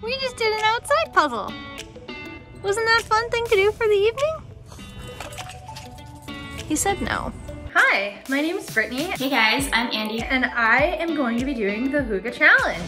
We just did an outside puzzle. Wasn't that a fun thing to do for the evening? He said no. Hi, my name is Brittany. Hey guys, I'm Andy. And I am going to be doing the Hygge Challenge.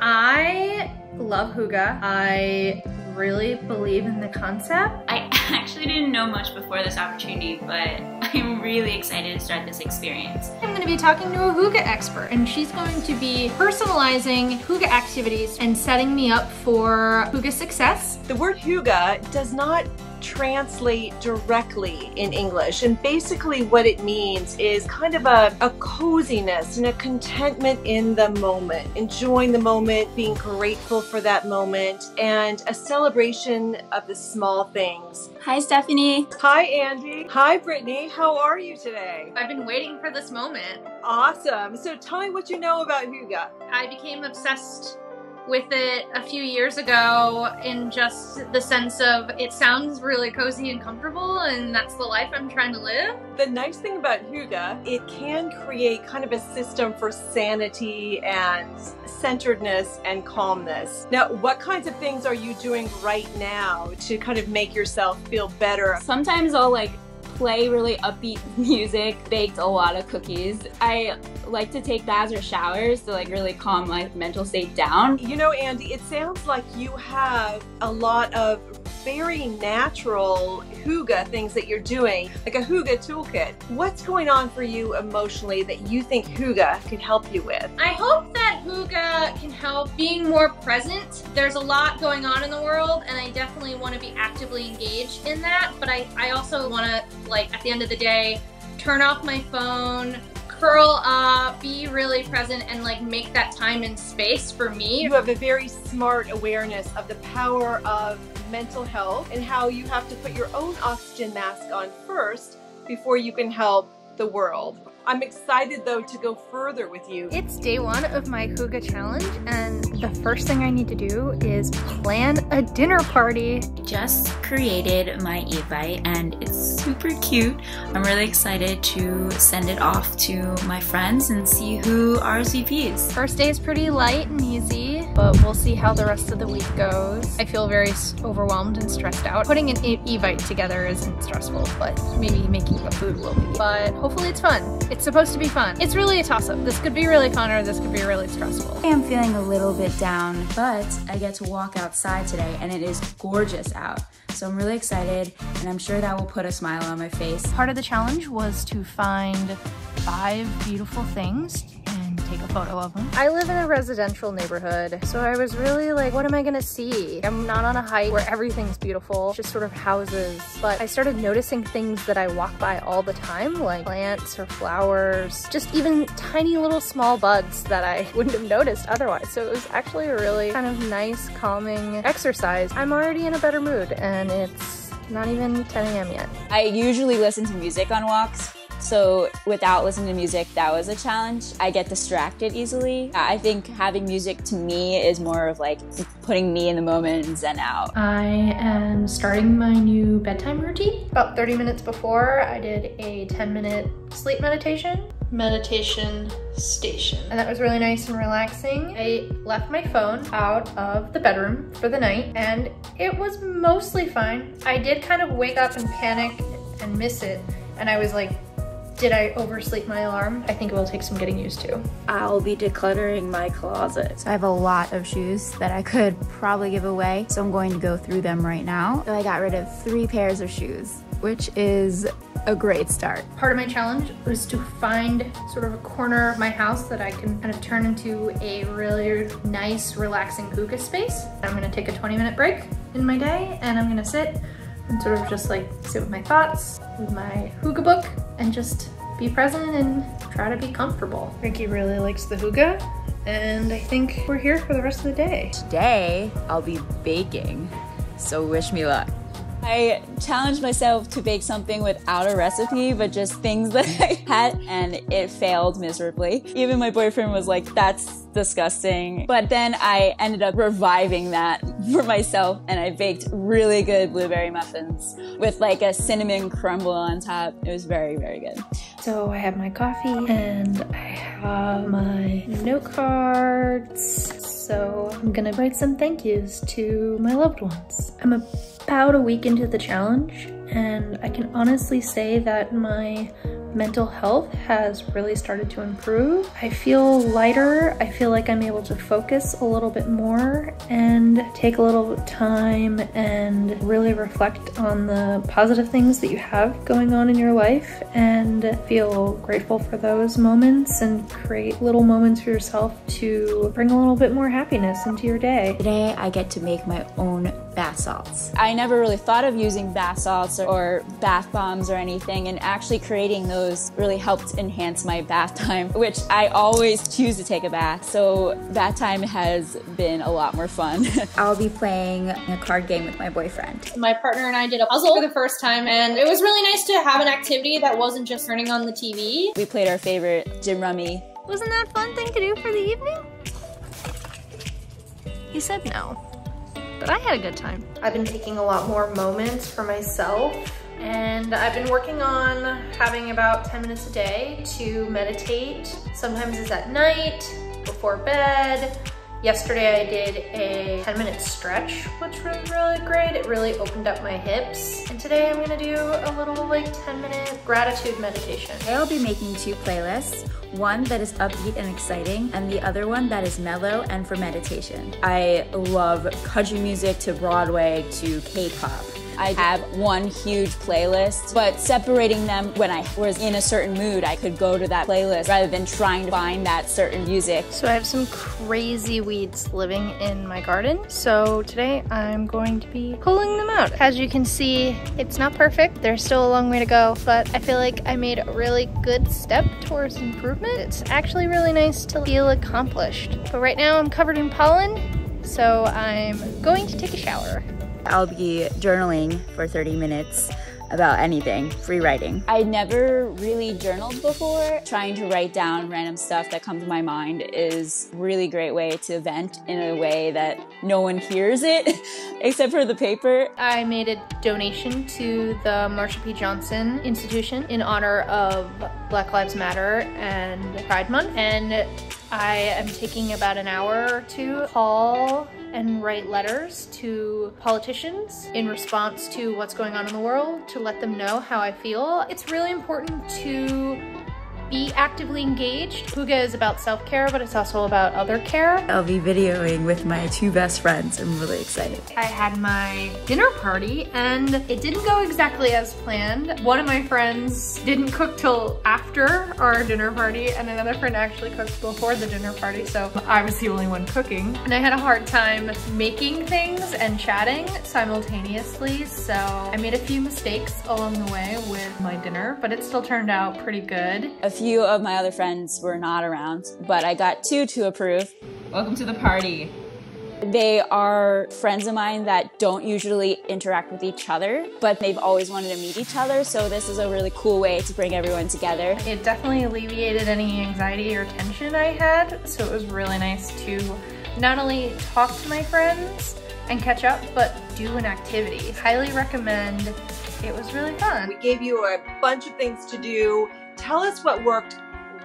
I love Hygge. I really believe in the concept. I actually didn't know much before this opportunity, but I'm really excited to start this experience. I'm going to be talking to a Hygge expert, and she's going to be personalizing Hygge activities and setting me up for Hygge success. The word Hygge does not translate directly in English. And basically what it means is kind of a, a coziness and a contentment in the moment, enjoying the moment, being grateful for that moment, and a celebration of the small things. Hi, Stephanie. Hi, Andy. Hi, Brittany. How are you today? I've been waiting for this moment. Awesome. So tell me what you know about Hygge. I became obsessed with it a few years ago in just the sense of it sounds really cozy and comfortable and that's the life I'm trying to live. The nice thing about Hygge, it can create kind of a system for sanity and centeredness and calmness. Now, what kinds of things are you doing right now to kind of make yourself feel better? Sometimes I'll like play really upbeat music, baked a lot of cookies. I like to take baths or showers to like really calm my mental state down. You know, Andy, it sounds like you have a lot of very natural Hygge things that you're doing, like a Hygge toolkit. What's going on for you emotionally that you think Hygge could help you with? I hope that Hygge can help being more present. There's a lot going on in the world and I definitely want to be actively engaged in that, but I, I also want to, like, at the end of the day, turn off my phone, curl up, be really present, and like make that time and space for me. You have a very smart awareness of the power of mental health and how you have to put your own oxygen mask on first before you can help the world. I'm excited though to go further with you. It's day one of my Hygge challenge and the first thing I need to do is plan a dinner party. Just created my Evite and it's super cute. I'm really excited to send it off to my friends and see who RSVPs. First day is pretty light and easy, but we'll see how the rest of the week goes. I feel very overwhelmed and stressed out. Putting an Evite together isn't stressful, but maybe making the food will be. But hopefully it's fun. It's it's supposed to be fun. It's really a toss-up. This could be really fun or this could be really stressful. I am feeling a little bit down, but I get to walk outside today and it is gorgeous out. So I'm really excited and I'm sure that will put a smile on my face. Part of the challenge was to find five beautiful things take a photo of them. I live in a residential neighborhood, so I was really like, what am I gonna see? I'm not on a height where everything's beautiful, just sort of houses. But I started noticing things that I walk by all the time, like plants or flowers, just even tiny little small buds that I wouldn't have noticed otherwise. So it was actually a really kind of nice, calming exercise. I'm already in a better mood and it's not even 10 a.m. yet. I usually listen to music on walks so without listening to music, that was a challenge. I get distracted easily. I think having music to me is more of like putting me in the moment and zen out. I am starting my new bedtime routine. About 30 minutes before, I did a 10 minute sleep meditation meditation station. And that was really nice and relaxing. I left my phone out of the bedroom for the night and it was mostly fine. I did kind of wake up and panic and miss it. And I was like did I oversleep my alarm? I think it will take some getting used to. I'll be decluttering my closet. So I have a lot of shoes that I could probably give away. So I'm going to go through them right now. So I got rid of three pairs of shoes, which is a great start. Part of my challenge was to find sort of a corner of my house that I can kind of turn into a really nice, relaxing Hygge space. I'm gonna take a 20 minute break in my day and I'm gonna sit and sort of just like sit with my thoughts, with my Hygge book, and just be present and try to be comfortable. Ricky really likes the Hygge, and I think we're here for the rest of the day. Today, I'll be baking, so wish me luck. I challenged myself to bake something without a recipe, but just things that I had, and it failed miserably. Even my boyfriend was like, that's disgusting. But then I ended up reviving that for myself, and I baked really good blueberry muffins with like a cinnamon crumble on top. It was very, very good. So I have my coffee and I have my note cards. So I'm gonna write some thank yous to my loved ones. I'm about a week into the challenge and I can honestly say that my mental health has really started to improve. I feel lighter. I feel like I'm able to focus a little bit more and take a little time and really reflect on the positive things that you have going on in your life and feel grateful for those moments and create little moments for yourself to bring a little bit more happiness into your day. Today I get to make my own bath salts. I never really thought of using bath salts or bath bombs or anything and actually creating those really helped enhance my bath time, which I always choose to take a bath. So bath time has been a lot more fun. I'll be playing a card game with my boyfriend. My partner and I did a puzzle for the first time and it was really nice to have an activity that wasn't just turning on the TV. We played our favorite gin rummy. Wasn't that a fun thing to do for the evening? He said no but I had a good time. I've been taking a lot more moments for myself and I've been working on having about 10 minutes a day to meditate. Sometimes it's at night, before bed, Yesterday I did a 10 minute stretch, which was really great. It really opened up my hips. And today I'm gonna do a little like 10 minute gratitude meditation. I'll be making two playlists, one that is upbeat and exciting, and the other one that is mellow and for meditation. I love country music to Broadway to K-pop. I have one huge playlist, but separating them when I was in a certain mood, I could go to that playlist rather than trying to find that certain music. So I have some crazy weeds living in my garden. So today I'm going to be pulling them out. As you can see, it's not perfect. There's still a long way to go, but I feel like I made a really good step towards improvement. It's actually really nice to feel accomplished. But right now I'm covered in pollen, so I'm going to take a shower. I'll be journaling for 30 minutes about anything, free writing. I never really journaled before. Trying to write down random stuff that comes to my mind is a really great way to vent in a way that no one hears it except for the paper. I made a donation to the Marsha P. Johnson Institution in honor of Black Lives Matter and Pride Month. And I am taking about an hour to call and write letters to politicians in response to what's going on in the world to let them know how I feel. It's really important to be actively engaged. Hygge is about self-care, but it's also about other care. I'll be videoing with my two best friends. I'm really excited. I had my dinner party and it didn't go exactly as planned. One of my friends didn't cook till after our dinner party and another friend actually cooked before the dinner party, so I was the only one cooking. And I had a hard time making things and chatting simultaneously, so I made a few mistakes along the way with my dinner, but it still turned out pretty good. A few of my other friends were not around, but I got two to approve. Welcome to the party. They are friends of mine that don't usually interact with each other, but they've always wanted to meet each other, so this is a really cool way to bring everyone together. It definitely alleviated any anxiety or tension I had, so it was really nice to not only talk to my friends and catch up, but do an activity. Highly recommend. It was really fun. We gave you a bunch of things to do Tell us what worked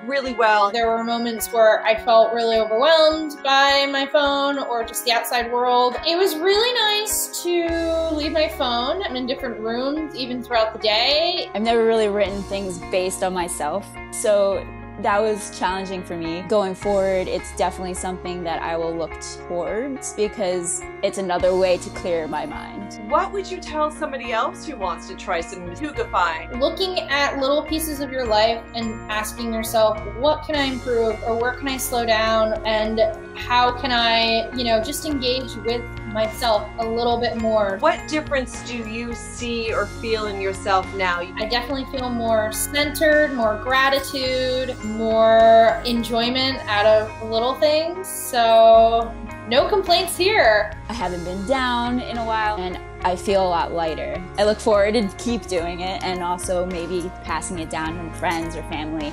really well. There were moments where I felt really overwhelmed by my phone or just the outside world. It was really nice to leave my phone I'm in different rooms even throughout the day. I've never really written things based on myself, so that was challenging for me. Going forward, it's definitely something that I will look towards because it's another way to clear my mind. What would you tell somebody else who wants to try some Hyggifying? Looking at little pieces of your life and asking yourself, what can I improve or where can I slow down and how can I, you know, just engage with myself a little bit more. What difference do you see or feel in yourself now? I definitely feel more centered, more gratitude, more enjoyment out of little things. So no complaints here. I haven't been down in a while and I feel a lot lighter. I look forward to keep doing it and also maybe passing it down to friends or family